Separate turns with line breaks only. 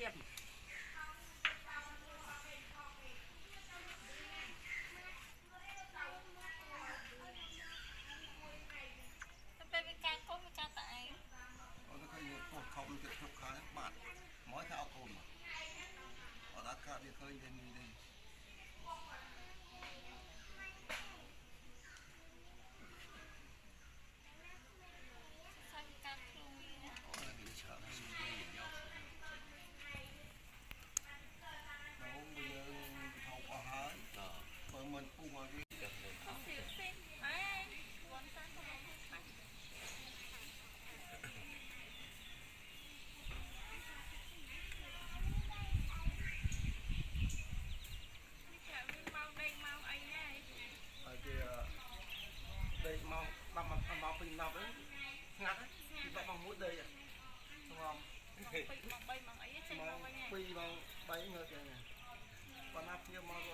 ភាព
ខំចិត្ត
ជ
ប់ខាងបាត់មក
ថាអកូនមកអ
ត់អាចកើតវាឃើញទេនេះ ពេញ10ហ្នឹងស្ងាត់ហ្នឹងពី10មក1ដេកស្ងំ
ពេញម៉ោង3ម៉ោងអីចេញ
មក
ម៉ោងវិញហ៎
2មក3ងើបយ៉ាងនេះប៉ុន្តែព្រាមមក